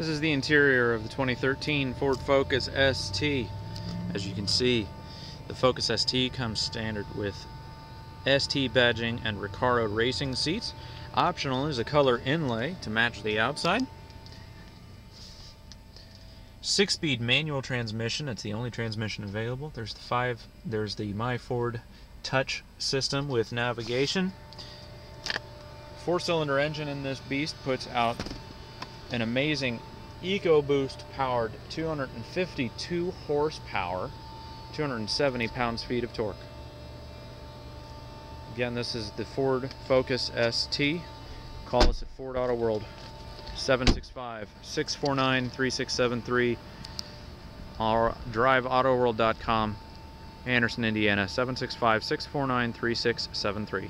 This is the interior of the 2013 Ford Focus ST. As you can see, the Focus ST comes standard with ST badging and Recaro racing seats. Optional is a color inlay to match the outside. Six-speed manual transmission. It's the only transmission available. There's the five. There's the My Ford Touch system with navigation. Four-cylinder engine in this beast puts out an amazing EcoBoost powered 252 horsepower, 270 pounds-feet of torque. Again, this is the Ford Focus ST. Call us at Ford Auto World 765-649-3673 or driveautoworld.com Anderson, Indiana 765-649-3673